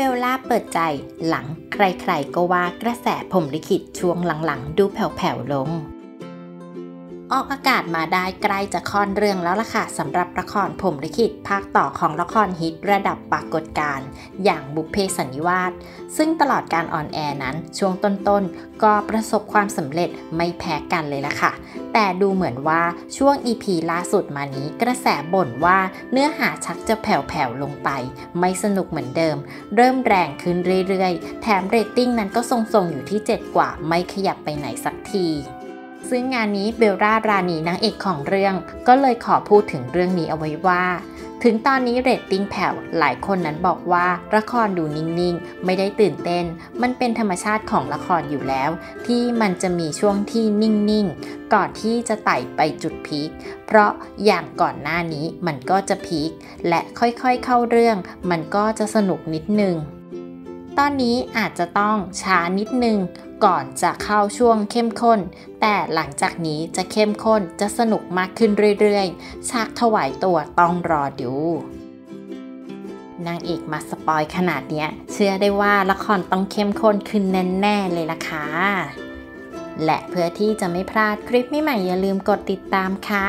เบลล่าเปิดใจหลังใครๆก็ว่ากระแสพรหมลิขิตช่วงหลังๆ ดูแผ่วๆลง ออกอากาศมาได้ใกล้จะค่อนเรื่องแล้วล่ะค่ะสำหรับละครพรหมลิขิตภาคต่อของละครฮิตระดับปรากฏการณ์อย่างบุพเพสันนิวาสซึ่งตลอดการออนแอร์นั้น ช่วงต้นๆ ก็ประสบความสำเร็จไม่แพ้กันเลยล่ะค่ะ แต่ดูเหมือนว่าช่วง EP ล่าสุดมานี้กระแสบ่นว่าเนื้อหาชักจะแผ่วๆลงไป ไม่สนุกเหมือนเดิม เริ่มแรงขึ้นเรื่อยๆ แถมเรตติ้งนั้นก็ทรงๆอยู่ที่ 7 กว่าไม่ขยับไปไหนสักที ซึ่งงานนี้เบลล่าราณีนางเอกของเรื่อง ก็เลยขอพูดถึงเรื่องนี้เอาไว้ว่า ถึงตอนนี้เรตติ้งแผ่วหลายคนนั้นบอกว่าละครดูนิ่งๆ ไม่ได้ตื่นเต้น มันเป็นธรรมชาติของละครอยู่แล้ว ที่มันจะมีช่วงที่นิ่งๆ ก่อนที่จะไต่ไปจุดพีคเพราะอย่างก่อนหน้านี้มันก็จะพีคและค่อยๆเข้าเรื่อง มันก็จะสนุกนิดนึงตอนนี้อาจจะต้องช้านิดนึง ก่อนจะเข้าช่วงเข้มข้น แต่หลังจากนี้จะเข้มข้นจะสนุกมากขึ้นเรื่อยๆ ฉากถวายตัวต้องรอดูนางเอกมาสปอยขนาดเนี้ย เชื่อได้ว่าละครต้องเข้มข้นขึ้นแน่ๆเลยล่ะค่ะ และเพื่อที่จะไม่พลาดคลิปใหม่ๆอย่าลืมกดติดตามค่ะ